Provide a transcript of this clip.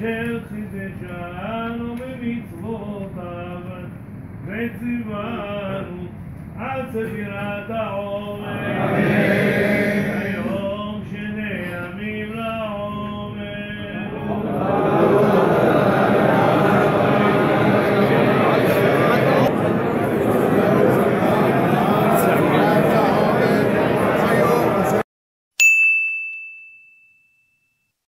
אשר חידשנו במצוותיו וציוונו על צבירת העור